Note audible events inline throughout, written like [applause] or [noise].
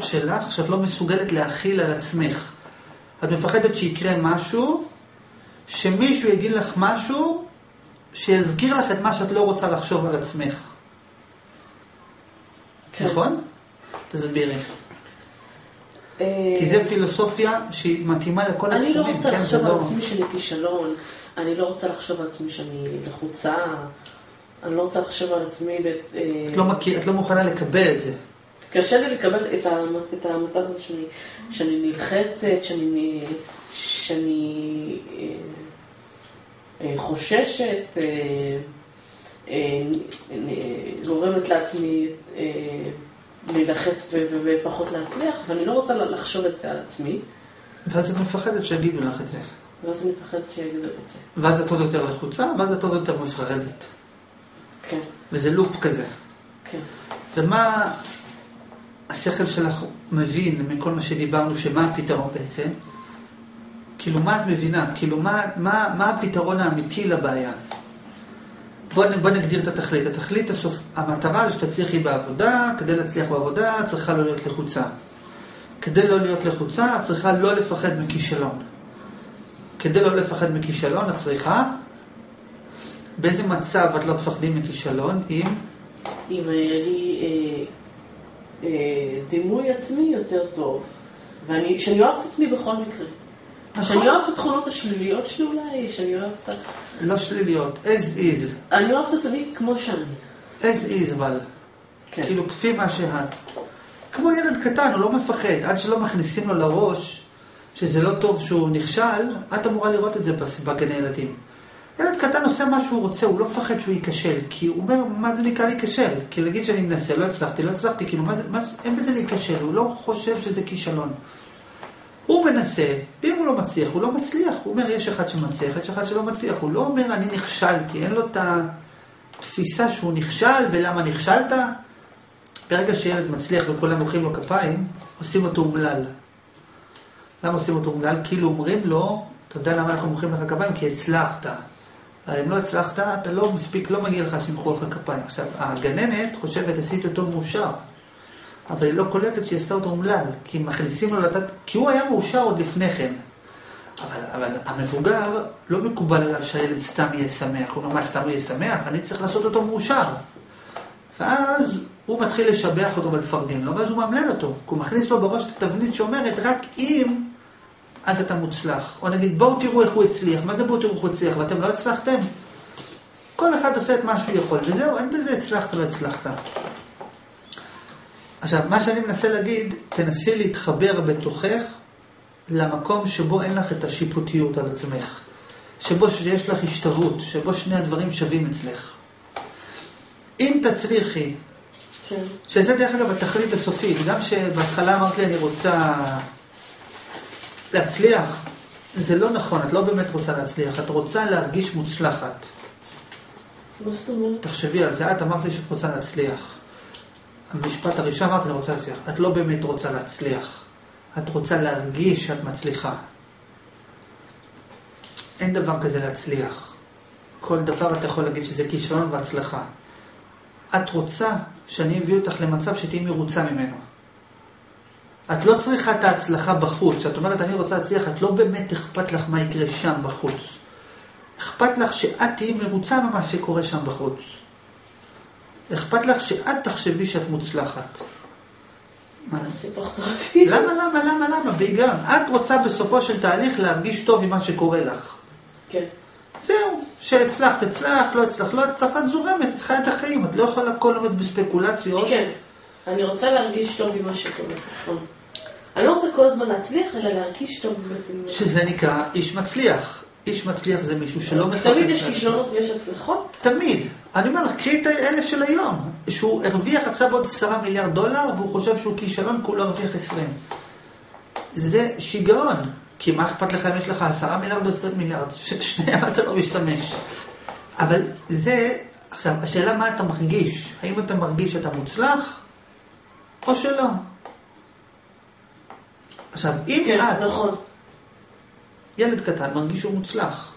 שלך שאת לא מסוגלת להכיל על עצמך. את מפחדת שיקרה משהו, שמישהו יגיד לך משהו שיזכיר לך את מה שאת לא רוצה לחשוב על עצמך. כן. נכון? תסבירי. כי זו פילוסופיה שהיא מתאימה לכל התחומים. אני לא רוצה כן, לחשוב על לא... עצמי שאני כישלון, אני לא רוצה לחשוב על עצמי שאני לחוצה, אני לא רוצה לחשוב על עצמי... את לא, את לא מוכנה לקבל את זה. קשה לי לקבל את, את המצב הזה שאני, שאני נלחצת, שאני, שאני אה, אה, חוששת, אה, גורמת לעצמי להילחץ ופחות להצליח, ואני לא רוצה לחשוב את זה על עצמי. ואז את מפחדת שיגידו לך את זה. ואז אני מפחדת שיגידו את זה. ואז את עוד יותר לחוצה, ואז את עוד יותר מפחדת. כן. וזה לופ כזה. כן. ומה השכל שלך מבין מכל מה שדיברנו, שמה הפתרון בעצם? כאילו, מה את מבינה? כאילו, מה, מה, מה הפתרון האמיתי לבעיה? בוא, בוא נגדיר את התכלית. התכלית, הסוף, המטרה שתצליחי בעבודה, כדי להצליח בעבודה, צריכה לא להיות לחוצה. כדי לא להיות לחוצה, את צריכה לא לפחד מכישלון. כדי לא לפחד מכישלון, את צריכה... באיזה מצב את לא תפחדים מכישלון? אם... אם היה לי אה, אה, דימוי עצמי יותר טוב, ואני, שאני אוהבת את עצמי בכל מקרה. נכון. שאני אוהבת את התכונות השליליות שלי אולי, שאני אוהבת את ה... לא שליליות, as is. אני אוהבת את עצמי כמו שאני. as is, אבל. כן. כאילו, כפי מה שאת. כמו ילד קטן, הוא לא מפחד. עד שלא מכניסים לו לראש שזה לא טוב שהוא נכשל, את אמורה לראות את זה בגני ילדים. ילד קטן עושה מה שהוא רוצה, הוא לא מפחד שהוא ייכשל, כי הוא אומר, מה זה נקרא להיכשל? כי להגיד שאני מנסה, לא הצלחתי, לא הצלחתי, כאילו, מה זה, מה, אין בזה להיכשל, הוא לא חושב שזה כישלון. הוא מנסה, ואם הוא לא מצליח, הוא לא מצליח. הוא אומר, יש אחד שמצליח, יש אחד שלא מצליח. הוא לא אומר, אני נכשלתי, אין לו את התפיסה שהוא נכשל, ולמה נכשלת? ברגע שילד מצליח וכולם מוחאים לו כפיים, עושים אותו אומלל. למה עושים אותו אומלל? כאילו אומרים לו, אתה יודע למה אנחנו מוחאים לך כפיים? כי הצלחת. אם לא הצלחת, אתה לא מספיק, לא מגיע לך שימחאו לך כפיים. עכשיו, הגננת חושבת, עשית אותו מאושר. אבל היא לא קולטת שהיא עשתה אותו אומלל, כי מכניסים לו לתת, כי הוא היה מאושר עוד לפני כן. אבל, אבל המבוגר, לא מקובל עליו שהילד סתם יהיה שמח. הוא אומר, סתם יהיה שמח? אני צריך לעשות אותו מאושר. ואז הוא מתחיל לשבח אותו ולפרגן לו, ואז הוא מאמלל אותו. כי הוא מכניס לו בראש את התבנית שאומרת, רק אם, אז אתה מוצלח. או נגיד, בואו תראו איך הוא הצליח. מה זה בואו תראו איך הוא הצליח? ואתם לא הצלחתם? כל אחד עושה את מה שהוא יכול, וזהו, אין בזה הצלחת, לא הצלחת. עכשיו, מה שאני מנסה להגיד, תנסי להתחבר בתוכך למקום שבו אין לך את השיפוטיות על עצמך. שבו יש לך השתוות, שבו שני הדברים שווים אצלך. אם תצליחי, כן. שזה דרך אגב התכלית הסופית, גם שבהתחלה אמרת לי אני רוצה להצליח, זה לא נכון, את לא באמת רוצה להצליח, את רוצה להרגיש מוצלחת. תחשבי על זה, את אמרת לי שאת רוצה להצליח. המשפט הראשון אמרת, אני רוצה להצליח. את לא באמת רוצה להצליח. את רוצה להרגיש שאת מצליחה. אין דבר כזה להצליח. כל דבר אתה יכול להגיד שזה כישלון והצלחה. את רוצה שאני אביא אותך למצב שתהיי מרוצה ממנו. את לא צריכה את ההצלחה בחוץ. כשאת אומרת אני רוצה להצליח, את לא באמת אכפת לך מה יקרה שם בחוץ. אכפת לך שאת תהיי מרוצה ממה שקורה שם בחוץ. אכפת לך שאת תחשבי שאת מוצלחת. למה, למה, למה, למה? בהיגיון. את רוצה בסופו של תהליך להרגיש טוב עם מה שקורה לך. כן. זהו, שהצלחת, הצלחת, לא הצלחת, לא הצלחת, את זורמת, את חיה את החיים, את לא יכולה כל עומד בספקולציות. כן, אני רוצה להרגיש טוב עם מה שקורה, נכון. אני לא רוצה כל הזמן להצליח, אלא להרגיש טוב. שזה נקרא איש מצליח. איש מצליח זה מישהו שלא מחפש... תמיד יש כישלונות ויש הצלחות? תמיד. אני אומר לך, קחי את האלה של היום. שהוא הרוויח עכשיו עוד עשרה מיליארד דולר, והוא חושב שהוא כישלון, לא הרוויח עשרים. זה שיגעון. כי מה אכפת לך אם יש לך עשרה מיליארד או עשרים מיליארד? שניהם אתה לא משתמש. אבל זה, עכשיו, השאלה מה אתה מרגיש. האם אתה מרגיש שאתה מוצלח, או שלא. עכשיו, אם כן, את... נכון. ילד קטן מרגיש שהוא מוצלח.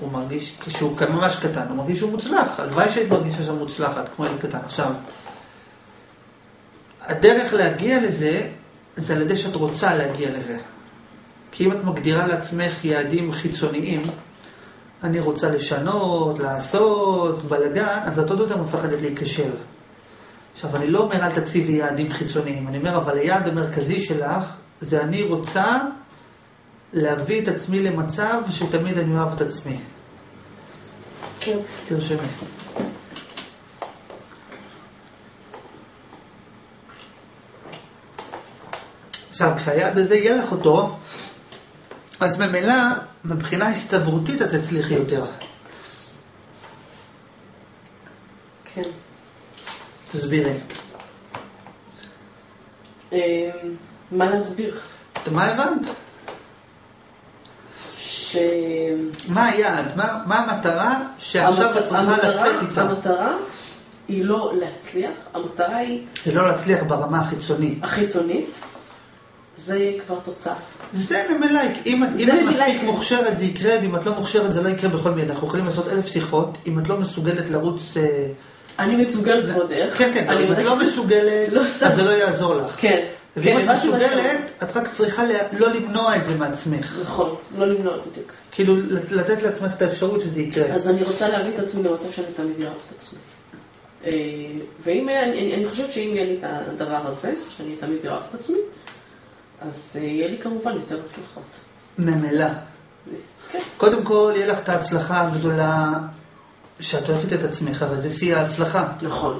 הוא מרגיש, כשהוא ממש קטן, הוא מרגיש שהוא מוצלח. הלוואי שהיית מרגישה שם מוצלחת, כמו ילד קטן. עכשיו, הדרך להגיע לזה, זה על ידי שאת רוצה להגיע לזה. כי אם את מגדירה לעצמך יעדים חיצוניים, אני רוצה לשנות, לעשות, בלאגן, אז את עוד יותר מפחדת להיכשל. עכשיו, אני לא אומר אל תציבי יעדים חיצוניים, אני אומר, אבל היעד המרכזי שלך זה אני רוצה להביא את עצמי למצב שתמיד אני אוהב את עצמי. כן. תרשמי. עכשיו, כשהיעד הזה יהיה לך אותו, אז ממילא, מבחינה הסתברותית את תצליחי יותר. כן. תסבירי. אמ, מה להסביר? מה הבנת? ש... מה היעד? מה, מה המטרה שעכשיו המת- את צריכה לצאת איתה? המטרה היא לא להצליח, המטרה היא היא לא להצליח ברמה החיצונית. החיצונית, זה כבר תוצאה. זה ממילא, אם, את- אם את מספיק. מוכשרת זה יקרה, ואם את לא מוכשרת זה לא יקרה בכל מיני. אנחנו יכולים לעשות אלף שיחות, אם את לא מסוגלת לרוץ... אה, אני מסוגלת איך. כן, כן, אני אם את לא מסוגלת, לא. אז זה לא יעזור לך. כן. ואם כן, את. מסוגלת, את רק צריכה לא למנוע את זה מעצמך. נכון, לא למנוע בדיוק. כאילו, לת- לתת לעצמך את האפשרות שזה יקרה. אז אני רוצה להביא את עצמי למצב שאני תמיד אוהב את עצמי. אה, ואם, אני חושבת שאם יהיה לי את הדבר הזה, שאני תמיד אוהב את עצמי, אז אה, יהיה לי כמובן יותר הצלחות. ממילא. כן. קודם כל, יהיה לך את ההצלחה הגדולה שאת אוהבת את עצמך, הרי זה שיא ההצלחה. נכון.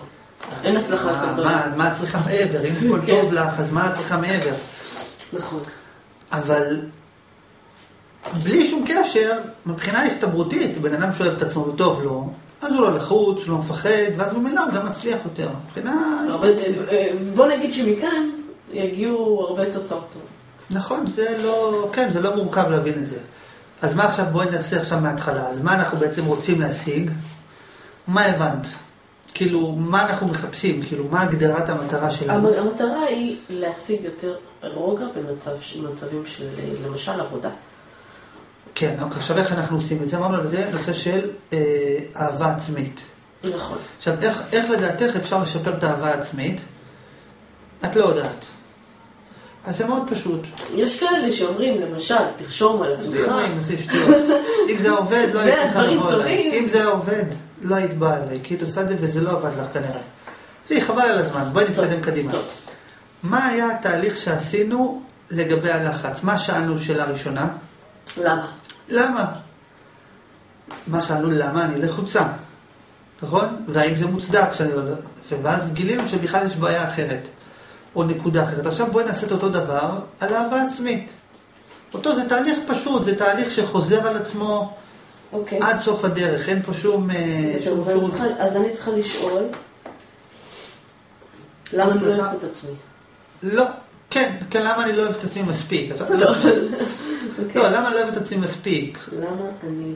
אין הצלחה יותר גדולה. מה- צריכה מעבר? אם הכל [laughs] כן. טוב לך, אז מה צריכה מעבר? נכון. אבל בלי שום קשר, מבחינה הסתברותית, בן אדם שאוהב את עצמו וטוב לו, אז הוא לא לחוץ, לא מפחד, ואז ממילא הוא גם מצליח יותר. מבחינה... אבל, אה, בוא נגיד שמכאן יגיעו הרבה תוצאות טובות. נכון, זה לא... כן, זה לא מורכב להבין את זה. אז מה עכשיו, בואי נעשה עכשיו מההתחלה. אז מה אנחנו בעצם רוצים להשיג? מה הבנת? כאילו, מה אנחנו מחפשים? כאילו, מה הגדרת המטרה שלנו? המ- המטרה היא להשיג יותר רוגע במצב, במצבים של למשל עבודה. כן, אוקיי, עכשיו איך אנחנו עושים את זה? אמרנו על זה נושא של אה, אהבה עצמית. נכון. עכשיו, איך, איך לדעתך אפשר לשפר את האהבה העצמית? את לא יודעת. אז זה מאוד פשוט. יש כאלה שאומרים, למשל, תרשום על זה עצמך. אומרים, זה שטויות. אם זה עובד, לא היית [laughs] זה צריכה לבוא אליי. אם זה עובד, לא היית באה אליי, כי את עושה את זה וזה לא עבד לך כנראה. זה חבל על הזמן, בואי נתקדם קדימה. טוב. מה היה התהליך שעשינו לגבי הלחץ? מה שאלנו שאלה ראשונה? למה? למה? מה שאלנו, למה אני לחוצה? נכון? והאם זה מוצדק שאני לא... ואז גילינו שבכלל יש בעיה אחרת, או נקודה אחרת. עכשיו בואי נעשה את אותו דבר על אהבה עצמית. אותו זה תהליך פשוט, זה תהליך שחוזר על עצמו אוקיי. עד סוף הדרך, אין פה שום... אה, שום שום- צריכה- אז אני צריכה לשאול, למה אני לא אוהבת את עצמי? לא, כן, כן, למה אני לא אוהב את עצמי מספיק? את לא. אוקיי. [laughs] לא, למה אני לא אוהב את עצמי מספיק? למה אני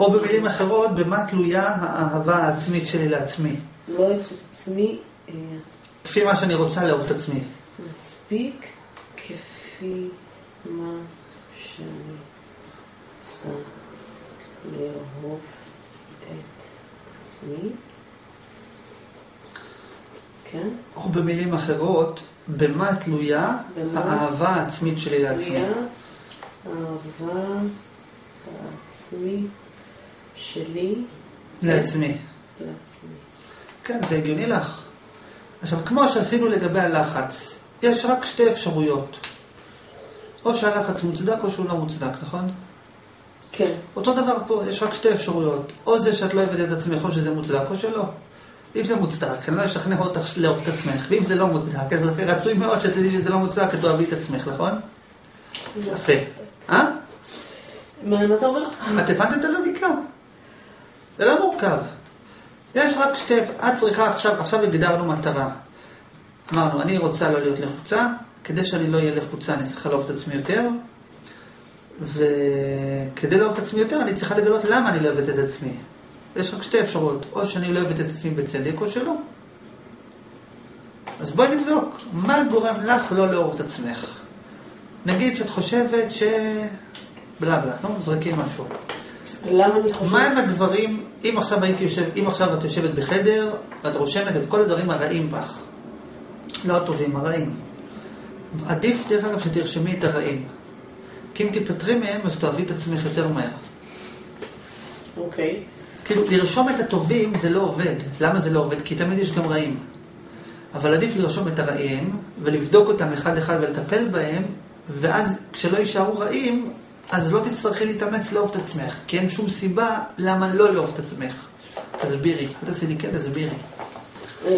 או במילים אחרות, במה תלויה האהבה העצמית שלי לעצמי? לא אוהבת את עצמי אה, כפי מה שאני רוצה לאהוב את עצמי. מספיק כפי מה שאני רוצה לאהוב את עצמי? כן? או במילים אחרות, במה תלויה במה? האהבה העצמית שלי לעצמי? תלויה אהבה העצמי שלי לעצמי. לעצמי. כן, זה הגיוני לך. עכשיו, כמו שעשינו לגבי הלחץ, יש רק שתי אפשרויות. או שהלחץ מוצדק או שהוא לא מוצדק, נכון? כן. אותו דבר פה, יש רק שתי אפשרויות. או זה שאת לא אוהבת את עצמך, או שזה מוצדק, או שלא. אם זה מוצדק, אני לא אשכנע אותך לאהוב את עצמך. ואם זה לא מוצדק, אז רצוי מאוד שתדעי שזה לא מוצדק, את תאהבי את עצמך, נכון? יפה. אה? מה מה אתה אומר? את הבנת את הלוגיקה? זה לא מורכב. יש רק שתי, את צריכה עכשיו, עכשיו הגדרנו מטרה. אמרנו, אני רוצה לא להיות לחוצה, כדי שאני לא אהיה לחוצה אני צריכה לאהוב את עצמי יותר, וכדי לאהוב את עצמי יותר אני צריכה לגלות למה אני לא אוהבת את עצמי. יש רק שתי אפשרויות, או שאני לא אוהבת את עצמי בצדק או שלא. אז בואי נבדוק, מה גורם לך לא לאהוב את עצמך? נגיד שאת חושבת ש... בלה בלה, נו, זרקי משהו. למה אני חושבת? מה הם הדברים, אם עכשיו הייתי יושב, אם עכשיו את יושבת בחדר, ואת רושמת את כל הדברים הרעים בך, לא הטובים, הרעים. עדיף, דרך אגב, שתרשמי את הרעים. כי אם תיפטרי מהם, אז תאהבי את עצמך יותר מהר. אוקיי. כאילו, לרשום את הטובים זה לא עובד. למה זה לא עובד? כי תמיד יש גם רעים. אבל עדיף לרשום את הרעים, ולבדוק אותם אחד-אחד ולטפל בהם, ואז כשלא יישארו רעים, אז לא תצטרכי להתאמץ לאהוב את עצמך. כי אין שום סיבה למה לא לאהוב את עצמך. תסבירי. אל תעשי לי כן, תסבירי. אמ,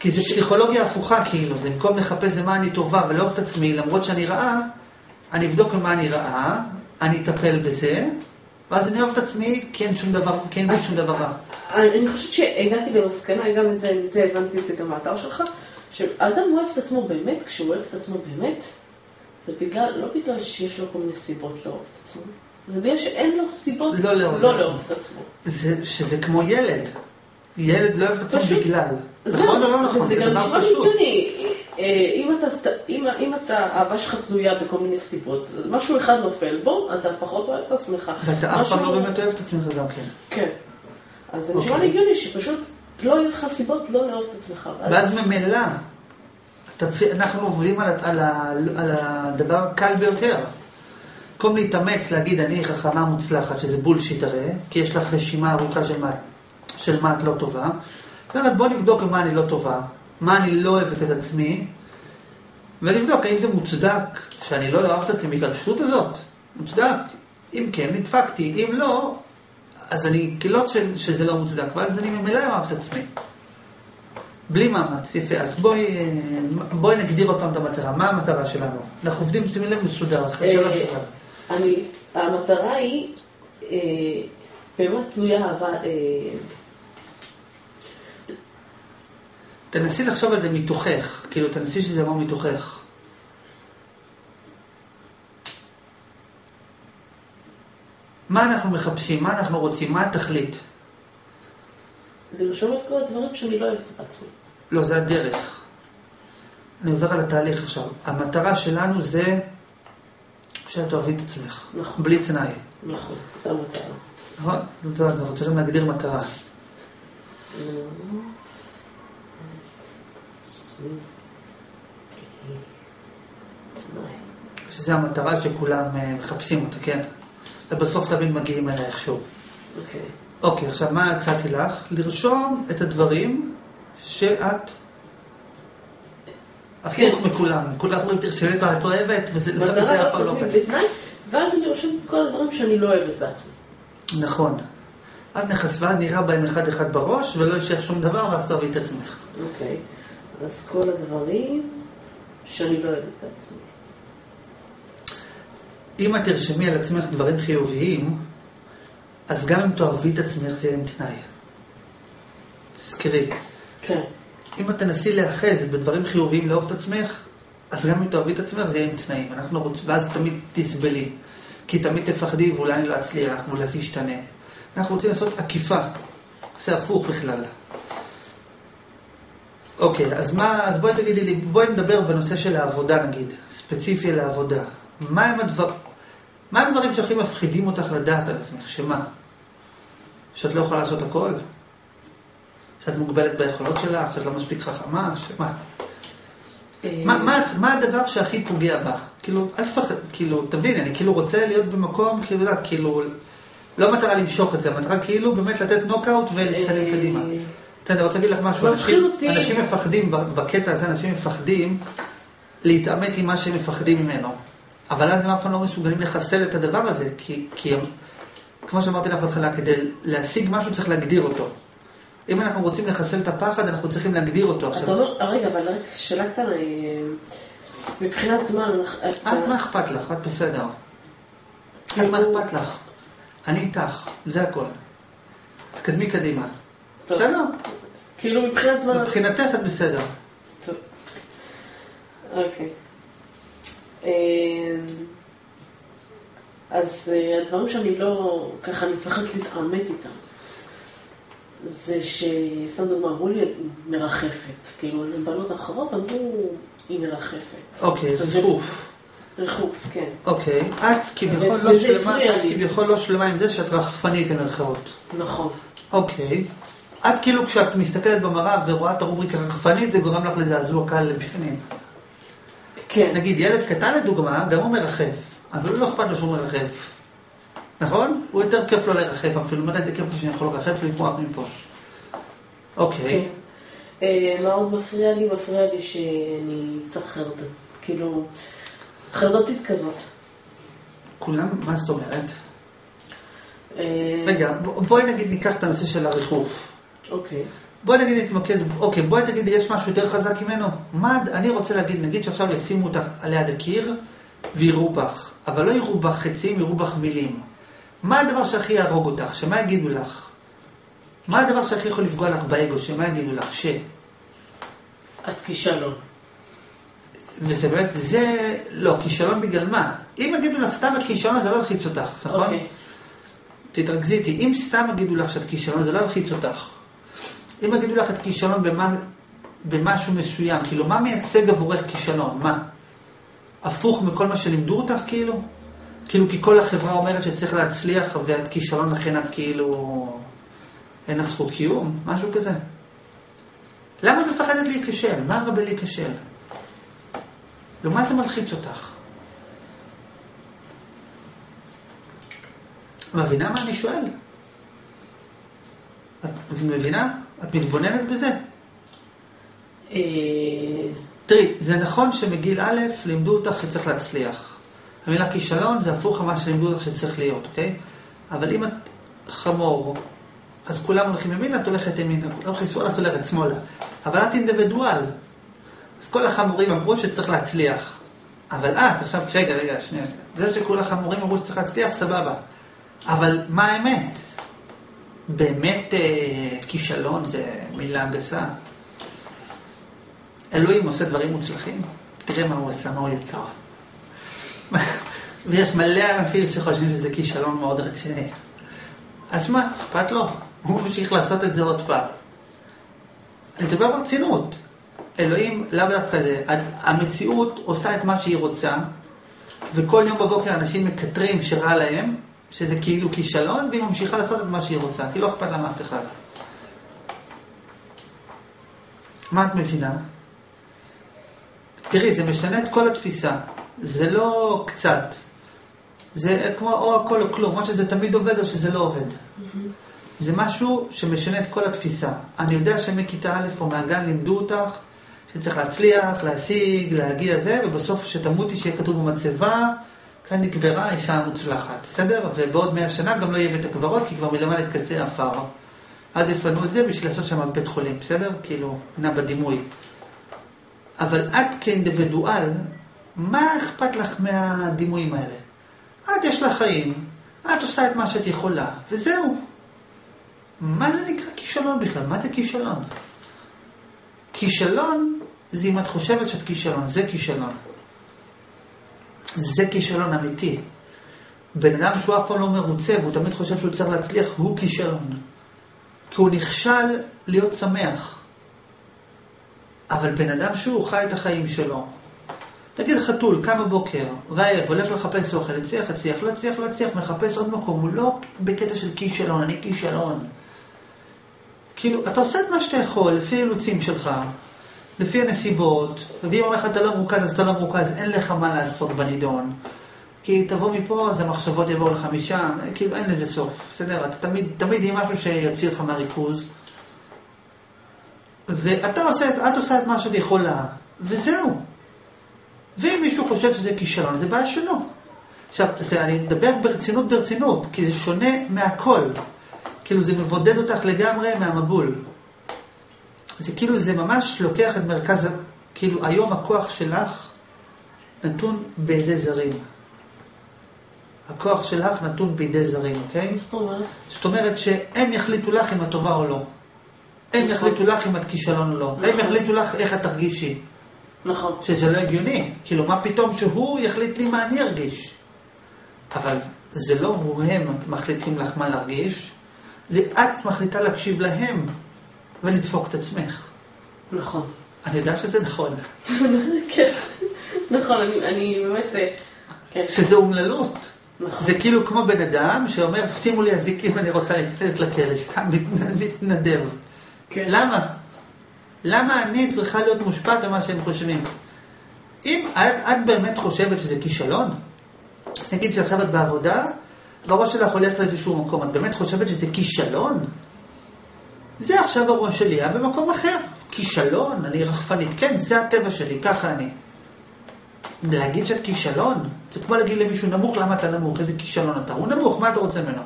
כי זה פסיכולוגיה הפוכה כאילו, זה במקום לחפש במה אני טובה ולאהוב את עצמי, למרות שאני רעה, אני אבדוק במה אני רעה, אני אטפל בזה, ואז אני אוהב את עצמי, כי אין שום דבר, כי אין בי שום דבר רע. אני חושבת שהגעתי למסקנה, גם את זה, את זה הבנתי את זה גם מהאתר שלך, שאדם אוהב את עצמו באמת, כשהוא אוהב את עצמו באמת, זה בגלל, לא בגלל שיש לו כל מיני סיבות לאהוב את עצמו, זה בגלל שאין לו סיבות לא לאהוב לא. לאהוב את עצמו. זה, שזה כמו ילד. ילד לא אוהב את עצמו בגלל. נכון או לא נכון? וזה זה גם דבר נשמע. הגיוני. אה, אם אתה, אם, אם אתה, האהבה שלך תלויה בכל מיני סיבות, משהו אחד נופל בו, אתה פחות אוהב את עצמך. ואתה אף פעם לא באמת אוהב את עצמך גם כן. כן. אז זה נשמע אוקיי. לי הגיוני שפשוט לא יהיו לך סיבות לא לאהוב את עצמך. ואז ממילא, אנחנו עובדים על, על, על הדבר הקל ביותר. במקום להתאמץ להגיד אני חכמה מוצלחת, שזה בולשיט הרי, כי יש לך רשימה ארוכה של מה, של מה את לא טובה. זאת אומרת, בוא נבדוק במה אני לא טובה, מה אני לא אוהבת את עצמי, ולבדוק האם זה מוצדק שאני לא אוהב את עצמי בגלל השטות הזאת. מוצדק. אם כן, נדפקתי. אם לא, אז אני, כאילו ש- שזה לא מוצדק, ואז אני ממילא אוהב את עצמי. בלי מאמץ, יפה. אז בואי, אה, בואי נגדיר אותם את המטרה. מה המטרה שלנו? אנחנו עובדים, שימי לב, מסודר, אה, המטרה היא אה, באמת תלויה אהבה, אה, תנסי לחשוב על זה מתוכך, כאילו, תנסי שזה יבוא מתוכך. מה אנחנו מחפשים? מה אנחנו רוצים? מה התכלית? לרשום את כל הדברים שאני לא אוהבת בעצמי. לא, זה הדרך. אני עובר על התהליך עכשיו. המטרה שלנו זה שאת אוהבי את עצמך. נכון. בלי תנאי. נכון, זו המטרה. נכון? אנחנו צריכים להגדיר מטרה. שזו המטרה שכולם אה, מחפשים אותה, כן? ובסוף תמיד מגיעים אליה איכשהו. אוקיי. אוקיי, עכשיו מה הצעתי לך? לרשום את הדברים שאת הפוך כן. מכולם. כולם אומרים תרשמי מה את אוהבת, וזה לא- אף פעם לא עובד. ואז אני רושמת את כל הדברים שאני לא אוהבת בעצמי. נכון. את נחשפה, נראה בהם אחד אחד בראש, ולא יישאר שום דבר, ואז תאהבי את עצמך. אוקיי. אז כל הדברים שאני לא אוהבת בעצמי. אם את תרשמי על עצמך דברים חיוביים, אז גם אם תאהבי את עצמך זה יהיה עם תנאי. תזכרי. כן. אם את תנסי להיאחז בדברים חיוביים לאהוב את עצמך, אז גם אם תאהבי את עצמך זה יהיה עם תנאים. אנחנו רוצים, ואז תמיד תסבלי. כי תמיד תפחדי ואולי אני לא אצליח, ואולי זה ישתנה. אנחנו רוצים לעשות עקיפה. זה הפוך בכלל. אוקיי, אז מה, אז בואי תגידי לי, בואי נדבר בנושא של העבודה נגיד, ספציפי על העבודה. מה הם הדבר, מה הם הדברים שהכי מפחידים אותך לדעת על עצמך? שמה? שאת לא יכולה לעשות הכל? שאת מוגבלת ביכולות שלך? שאת לא מספיק חכמה? שמה? אה, מה, מה, מה הדבר שהכי פוגע בך? כאילו, אל תפחד, כאילו, תבין, אני כאילו רוצה להיות במקום, כאילו, כאילו, לא מטרה למשוך את זה, המטרה כאילו באמת לתת נוקאוט ולהתקדם אה, קדימה. אני רוצה להגיד לך משהו, אנשים. אנשים מפחדים, בקטע הזה אנשים מפחדים להתעמת עם מה שהם מפחדים ממנו. אבל אז הם אף פעם לא מסוגלים לחסל את הדבר הזה, כי, כי הם, כמו שאמרתי לך בהתחלה, כדי להשיג משהו צריך להגדיר אותו. אם אנחנו רוצים לחסל את הפחד, אנחנו צריכים להגדיר אותו אתה עכשיו. אומר, רגע, אבל רק שאלה קטנה, אה, מבחינת זמן, אנחנו- את, מה אכפת לך? את בסדר. את, מה אכפת לך? אני איתך, זה הכל. תקדמי קדימה. בסדר? כאילו מבחינת זמן, מבחינתך את בסדר. טוב. אוקיי. אמ, אז אה, הדברים שאני לא, ככה אני מפחדת להתעמת איתם, זה שסתם דוגמא, אמרו לי מרחפת, כאילו בנות אחרות אמרו היא מרחפת. אוקיי, וזה- ריחוף. ריחוף, כן. אוקיי, את כביכול לא שלמה. כביכול לא שלמה עם זה שאת רחפנית במרכאות. נכון. אוקיי, את כאילו כשאת מסתכלת במראה ורואה את הרובריקה הרחפנית, זה גורם לך לזעזוע קל בפנים. כן. נגיד, ילד קטן לדוגמה, גם הוא מרחף, אבל לא אכפת לו שהוא מרחף. נכון? הוא יותר כיף לו לרחף, אפילו אומר איזה כיף שאני יכול לרחף ולברוח מפה. אוקיי. כן. אה, מה עוד מפריע לי? מפריע לי שאני קצת חרדת, כאילו, חרדתית כזאת. כולם, מה זאת אומרת? אה, רגע, בואי נגיד ניקח את הנושא של הריחוף. אוקיי. בואי נגיד נתמקד, אוקיי, בואי תגידי, יש משהו יותר חזק ממנו? מה, אני רוצה להגיד, נגיד שעכשיו ישימו אותך ליד הקיר ויראו בך, אבל לא יראו בך חצים, יראו בך מילים. מה הדבר שהכי יהרוג אותך? שמה יגידו לך? מה הדבר שהכי יכול לפגוע לך באגו? שמה יגידו לך? ש... את כישלון. וזה באמת, זה לא, כישלון בגלל מה? אם יגידו לך סתם את כישלון, זה לא ילחיץ אותך, נכון? אוקיי. תתרכזי איתי, אם סתם יגידו לך שאת כישלון, זה לא ילחיץ אותך. אם יגידו לך את כישלון במה, במשהו מסוים, כאילו, מה מייצג עבורך כישלון? מה? הפוך מכל מה שלימדו אותך, כאילו? כאילו, כי כל החברה אומרת שצריך להצליח, ואת כישלון, לכן את כאילו... אין לך זכות קיום? משהו כזה. למה את מפחדת להיכשל? מה רע בלהיכשל? למה זה מלחיץ אותך? מבינה מה אני שואל? את מבינה? את מתבוננת בזה? אה, תראי, זה נכון שמגיל א' לימדו אותך שצריך להצליח. המילה כישלון זה הפוך ממה שלימדו אותך שצריך להיות, אוקיי? אבל אם את חמור, אז כולם הולכים ימינה, את הולכת ימינה, כולם הולכים שמאלה, את הולכת שמאלה. אבל את אינדיבידואל. אז כל החמורים אמרו שצריך להצליח. אבל את, עכשיו, רגע, רגע, שנייה. זה שכל החמורים אמרו שצריך להצליח, סבבה. אבל מה האמת? באמת אה, כישלון זה מילה גסה. אלוהים עושה דברים מוצלחים, תראה מה הוא עשה, מה הוא יצר. ויש מלא אנשים שחושבים שזה כישלון מאוד רציני. אז מה, אכפת לו? הוא ממשיך לעשות את זה עוד פעם. אני מדבר ברצינות. אלוהים, לאו דווקא זה. המציאות עושה את מה שהיא רוצה, וכל יום בבוקר אנשים מקטרים שרע להם, שזה כאילו כישלון, והיא ממשיכה לעשות את מה שהיא רוצה, כי לא אכפת לה מאף אחד. מה את מבינה? תראי, זה משנה את כל התפיסה. זה לא קצת. זה כמו או הכל או כלום, או שזה תמיד עובד או שזה לא עובד. זה משהו שמשנה את כל התפיסה. אני יודע שמכיתה א' או מהגן לימדו אותך שצריך להצליח, להשיג, להגיע זה, ובסוף שתמותי שיהיה כתוב במצבה, כאן נקברה אישה מוצלחת, בסדר? ובעוד מאה שנה גם לא יהיה בית הקברות, כי כבר מלמד את כסי עפר. אז יפנו את זה בשביל לעשות שם בית חולים, בסדר? כאילו, נע בדימוי. אבל את כאינדיבידואל, מה אכפת לך מהדימויים האלה? את יש לך חיים, את עושה את מה שאת יכולה, וזהו. מה זה נקרא כישלון בכלל? מה זה כישלון? כישלון זה אם את חושבת שאת כישלון, זה כישלון. זה כישלון אמיתי. בן אדם שהוא אף פעם לא מרוצה והוא תמיד חושב שהוא צריך להצליח, הוא כישלון. כי הוא נכשל להיות שמח. אבל בן אדם שהוא חי את החיים שלו, נגיד חתול, קם בבוקר, רעב, הולך לחפש אוכל, הצליח, הצליח, לא הצליח, לא הצליח, מחפש עוד מקום, הוא לא בקטע של כישלון, אני כישלון. כאילו, אתה עושה את מה שאתה יכול, לפי האילוצים שלך, לפי הנסיבות, ואם אומר לך אתה לא מרוכז, אז אתה לא מרוכז, אין לך מה לעשות בנידון. כי תבוא מפה, אז המחשבות יבואו לך משם, כאילו אין לזה סוף, בסדר? אתה תמיד, תמיד יהיה משהו שיוציא אותך מהריכוז. ואתה עושה, את עושה את מה שאת יכולה, וזהו. ואם מישהו חושב שזה כישלון, זה בעיה שלו. עכשיו, זה, אני מדבר ברצינות ברצינות, כי זה שונה מהכל. כאילו זה מבודד אותך לגמרי מהמבול. זה כאילו, זה ממש לוקח את מרכז, כאילו היום הכוח שלך נתון בידי זרים. הכוח שלך נתון בידי זרים, אוקיי? זאת אומרת? זאת אומרת שהם יחליטו לך אם את טובה או לא. הם יחליטו לך אם את כישלון או לא. הם יחליטו לך איך את תרגישי. נכון. שזה לא הגיוני. כאילו, מה פתאום שהוא יחליט לי מה אני ארגיש? אבל זה לא הם מחליטים לך מה להרגיש, זה את מחליטה להקשיב להם ולדפוק את עצמך. נכון. אני יודע שזה נכון. [laughs] כן. נכון, אני, אני באמת... אה, כן. שזה אומללות. נכון. זה כאילו כמו בן אדם שאומר, שימו לי אזיקים, אני רוצה להיכנס לכלא, סתם מתנדב. כן. למה? למה אני צריכה להיות מושפעת ממה שהם חושבים? אם את, את באמת חושבת שזה כישלון, נגיד שעכשיו את בעבודה, והראש שלך הולך לאיזשהו מקום, את באמת חושבת שזה כישלון? זה עכשיו הראש שלי היה במקום אחר. כישלון, אני רחפנית, כן, זה הטבע שלי, ככה אני. להגיד שאת כישלון, זה כמו להגיד למישהו נמוך, למה אתה נמוך? איזה כישלון אתה? הוא נמוך, מה אתה רוצה ממנו?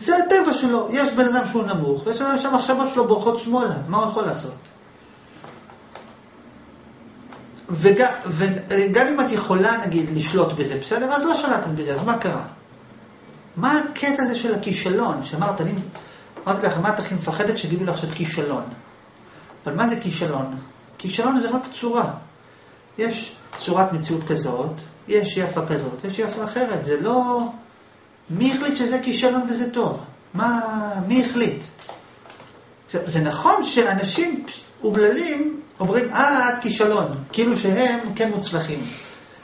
זה הטבע שלו. יש בן אדם שהוא נמוך, ויש אדם שהמחשבות שלו בורחות שמאלה, מה הוא יכול לעשות? וגם, וגם אם את יכולה, נגיד, לשלוט בזה, בסדר? אז לא שלטת בזה, אז מה קרה? מה הקטע הזה של הכישלון? שאמרת, אני... אמרתי לך, מה את הכי מפחדת שיגידו לך שאת כישלון? אבל מה זה כישלון? כישלון זה רק צורה. יש צורת מציאות כזאת, יש יפה כזאת, יש יפה אחרת. זה לא... מי החליט שזה כישלון וזה טוב? מה... מי החליט? זה נכון שאנשים אומללים אומרים, אה, את כישלון. כאילו שהם כן מוצלחים.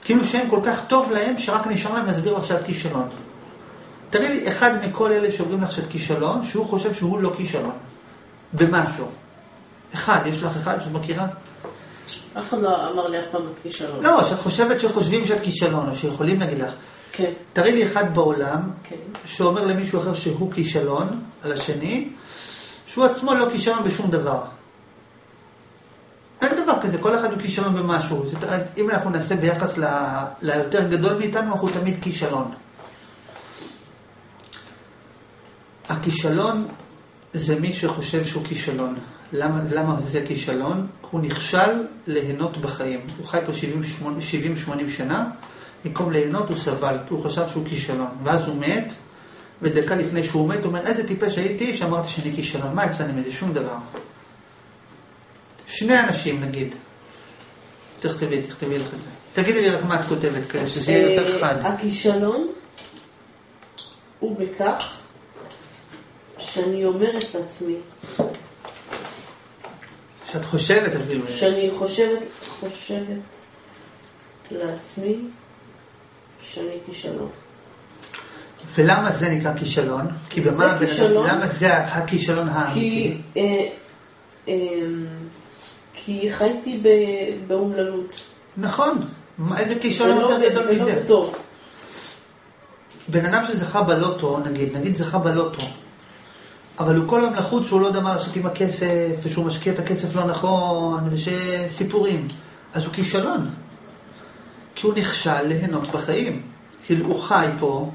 כאילו שהם כל כך טוב להם, שרק נשאר להם להסביר לך שאת כישלון. תראי לי אחד מכל אלה שאומרים לך שאת כישלון, שהוא חושב שהוא לא כישלון. במשהו. אחד, יש לך אחד שאת מכירה? אף אחד לא אמר לי אף פעם את כישלון. לא, שאת חושבת שחושבים שאת כישלון, או שיכולים להגיד לך. כן. תראי לי אחד בעולם, כן. שאומר למישהו אחר שהוא כישלון, על השני, שהוא עצמו לא כישלון בשום דבר. אין דבר כזה, כל אחד הוא כישלון במשהו. זאת, אם אנחנו נעשה ביחס ל, ליותר גדול מאיתנו, אנחנו תמיד כישלון. הכישלון זה מי שחושב שהוא כישלון. למה, למה זה כישלון? הוא נכשל ליהנות בחיים. הוא חי פה 70-80 שנה, במקום ליהנות הוא סבל, כי הוא חשב שהוא כישלון. ואז הוא מת, ודקה לפני שהוא מת, הוא אומר, איזה טיפש הייתי שאמרתי שאני כישלון. מה יצא לי מזה? שום דבר. שני אנשים נגיד. תכתבי, תכתבי לך את זה. תגידי לי רק מה את כותבת כדי שזה יהיה יותר אה, חד. הכישלון הוא בכך שאני אומרת לעצמי, שאת חושבת אפילו. שאני חושבת, חושבת לעצמי שאני כישלון. ולמה זה נקרא כישלון? כי במה הבן אדם. למה זה הכישלון האמיתי? כי, אה, אה, כי חייתי באומללות. נכון. איזה כישלון ולא יותר גדול ולא מזה? בן אדם שזכה בלוטו, נגיד, נגיד זכה בלוטו, אבל הוא כל היום לחוץ שהוא לא יודע מה לעשות עם הכסף, ושהוא משקיע את הכסף לא נכון, ושסיפורים. אז הוא כישלון. כי הוא נכשל ליהנות בחיים. כאילו, הוא חי פה,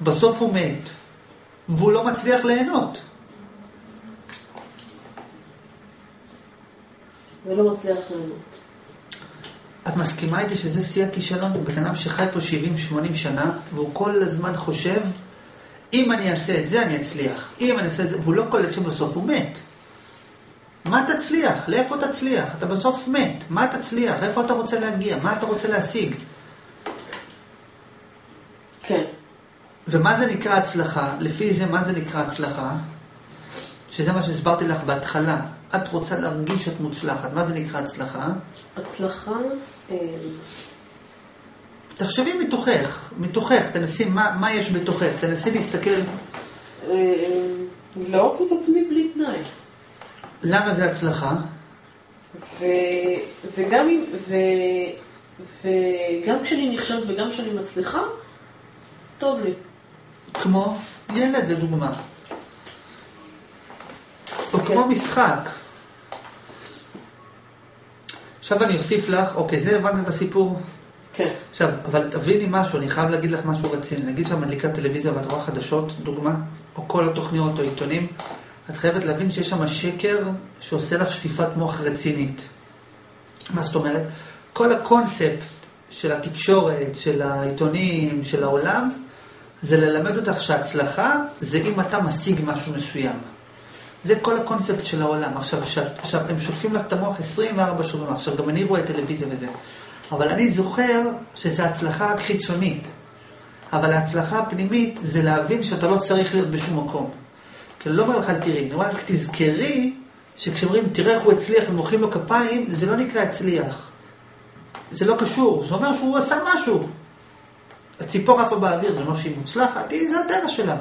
בסוף הוא מת, והוא לא מצליח ליהנות. ולא מצליח ליהנות. את מסכימה איתי שזה שיא הכישלון? בן אדם שחי פה 70-80 שנה, והוא כל הזמן חושב, אם אני אעשה את זה, אני אצליח. אם אני אעשה את זה, והוא לא קולט שבסוף הוא מת. מה תצליח? לאיפה תצליח? אתה בסוף מת. מה תצליח? איפה אתה רוצה להגיע? מה אתה רוצה להשיג? כן. ומה זה נקרא הצלחה? לפי זה, מה זה נקרא הצלחה? שזה מה שהסברתי לך בהתחלה. את רוצה להרגיש שאת מוצלחת. מה זה נקרא הצלחה? הצלחה, אה, תחשבי מתוכך, מתוכך, תנסי, מה, מה יש בתוכך? תנסי להסתכל, אה, לאהוב את עצמי בלי תנאי. למה זה הצלחה? ו, וגם, ו, וגם כשאני נכשלת וגם כשאני מצליחה, טוב לי. כמו ילד לדוגמה. או כן. כמו משחק. עכשיו אני אוסיף לך, אוקיי, זה הבנת את הסיפור? כן. עכשיו, אבל תביני משהו, אני חייב להגיד לך משהו רציני. נגיד שאת מדליקה טלוויזיה ואת רואה חדשות, דוגמה, או כל התוכניות או עיתונים, את חייבת להבין שיש שם שקר שעושה לך שטיפת מוח רצינית. מה זאת אומרת? כל הקונספט של התקשורת, של העיתונים, של העולם, זה ללמד אותך שהצלחה זה אם אתה משיג משהו מסוים. זה כל הקונספט של העולם. עכשיו, עכשיו הם שוטפים לך את המוח 24 שעות. עכשיו, גם אני רואה טלוויזיה וזה. אבל אני זוכר שזו הצלחה חיצונית. אבל ההצלחה הפנימית זה להבין שאתה לא צריך להיות בשום מקום. כי לא אומר לך, תראי, אני אומר רק תזכרי שכשאומרים, תראה איך הוא הצליח ומוחאים לו כפיים, זה לא נקרא הצליח. זה לא קשור, זה אומר שהוא עשה משהו. הציפור עפה באוויר, זה אומר שהיא מוצלחת, היא- זה הטבע שלה.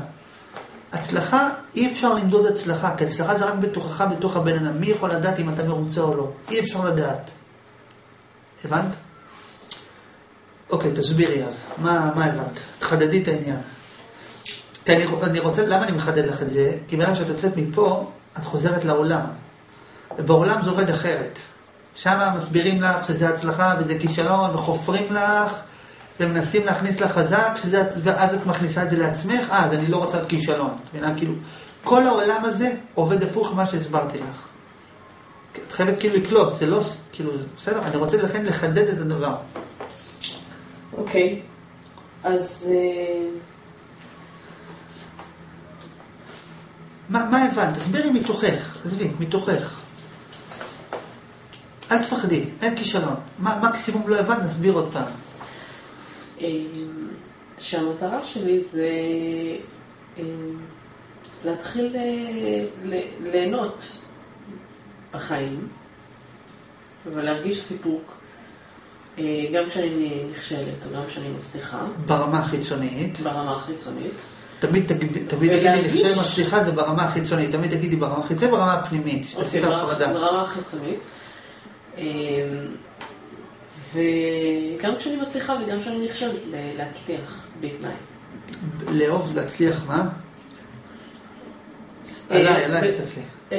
הצלחה, אי אפשר למדוד הצלחה, כי הצלחה זה רק בתוכך, בתוך הבן אדם. מי יכול לדעת אם אתה מרוצה או לא? אי אפשר לדעת. הבנת? אוקיי, תסבירי אז. מה, מה הבנת? תחדדי את העניין. כי אני, אני רוצה, למה אני מחדד לך את זה? כי ברגע שאת יוצאת מפה, את חוזרת לעולם. ובעולם זה עובד אחרת. שם מסבירים לך שזה הצלחה וזה כישלון, וחופרים לך, ומנסים להכניס לך חזק, שזה, ואז את מכניסה את זה לעצמך, אה, אז אני לא רוצה את כישלון. את מבינה? כאילו, כל העולם הזה עובד הפוך ממה שהסברתי לך. את חייבת כאילו לקלוט, זה לא, כאילו, בסדר, אני רוצה לכן לחדד את הדבר. אוקיי, אז... אה, מה, מה הבנת? תסבירי מתוכך, עזבי, מתוכך. אל תפחדי, אין כישלון. מה, מקסימום לא הבנת, נסביר עוד פעם. אה, שהמטרה שלי זה אה, להתחיל ליהנות בחיים ולהרגיש סיפוק, גם כשאני נכשלת או גם כשאני מצליחה. ברמה החיצונית. ברמה החיצונית. תמיד תגידי נכשל מצליחה זה ברמה החיצונית, תמיד תגידי ברמה החיצונית, ברמה הפנימית, שתעשי את ההפרדה. ברמה החיצונית. וגם כשאני מצליחה וגם כשאני נכשלת, להצליח בתנאי. לאהוב, להצליח מה? אה, עליי, עליי, תסתכלי. אה,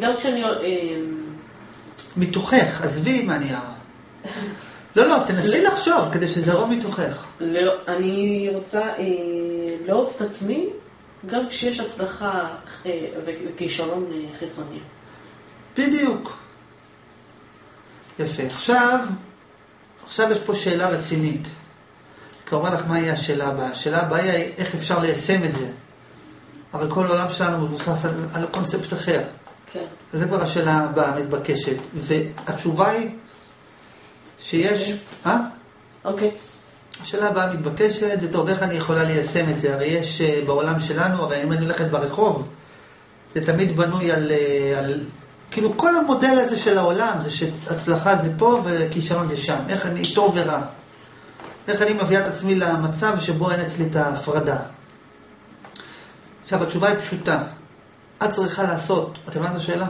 גם כשאני... אה, מתוכך, עזבי מה נראה. לא, לא, תנסי לחשוב כדי שזה לא מתוכך. לא, אני רוצה לאהוב את עצמי גם כשיש הצלחה וכישרון חיצוני. בדיוק. יפה. עכשיו, עכשיו יש פה שאלה רצינית. כמובן לך, מה יהיה השאלה הבאה? השאלה הבאה היא איך אפשר ליישם את זה. הרי כל העולם שלנו מבוסס על, על קונספט אחר. כן. וזו כבר השאלה הבאה המתבקשת. והתשובה היא שיש... אה? אוקיי. השאלה הבאה המתבקשת זה טוב, איך אני יכולה ליישם את זה? הרי יש אה, בעולם שלנו, הרי אם אני הולכת ברחוב, זה תמיד בנוי על, אה, על כאילו כל המודל הזה של העולם זה שהצלחה זה פה וכישלון זה שם. איך אני טוב ורע. איך אני מביאה את עצמי למצב שבו אין אצלי את ההפרדה. עכשיו התשובה היא פשוטה. את צריכה לעשות, את הבנת את השאלה?